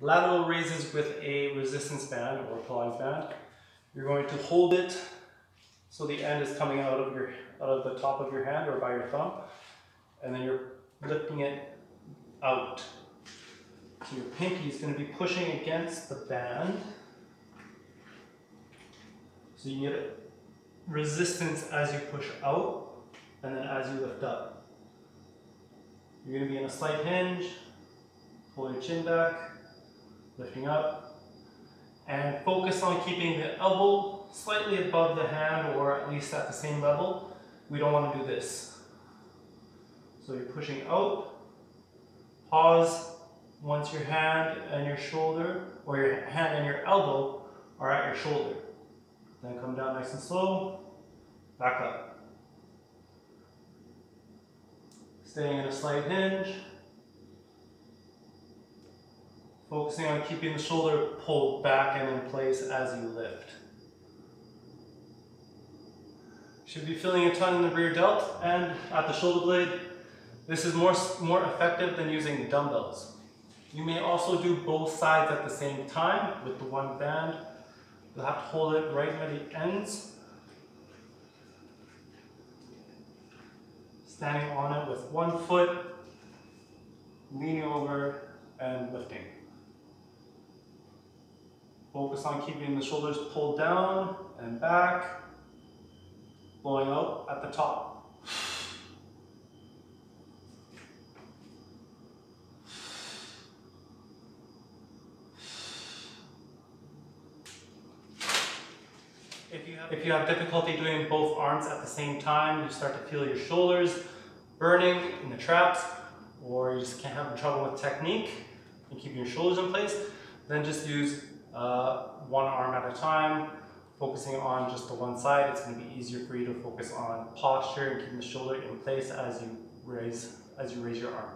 Lateral raises with a resistance band or Pilates band. You're going to hold it so the end is coming out of your out of the top of your hand or by your thumb, and then you're lifting it out. So your pinky is going to be pushing against the band. So you get resistance as you push out and then as you lift up. You're going to be in a slight hinge, pull your chin back, lifting up, and focus on keeping the elbow slightly above the hand or at least at the same level. We don't want to do this. So you're pushing out, pause once your hand and your shoulder, or your hand and your elbow are at your shoulder. Then come down nice and slow, back up. Staying in a slight hinge. Focusing on keeping the shoulder pulled back and in place as you lift. You should be feeling a ton in the rear delt and at the shoulder blade. This is more, more effective than using dumbbells. You may also do both sides at the same time with the one band. You'll have to hold it right near the ends. Standing on it with one foot, leaning over and lifting. Focus on keeping the shoulders pulled down and back, blowing out at the top. If you, have, if you have difficulty doing both arms at the same time, you start to feel your shoulders burning in the traps, or you just can't have trouble with technique and keeping your shoulders in place, then just use uh, one arm at a time, focusing on just the one side. It's going to be easier for you to focus on posture and keeping the shoulder in place as you raise as you raise your arm.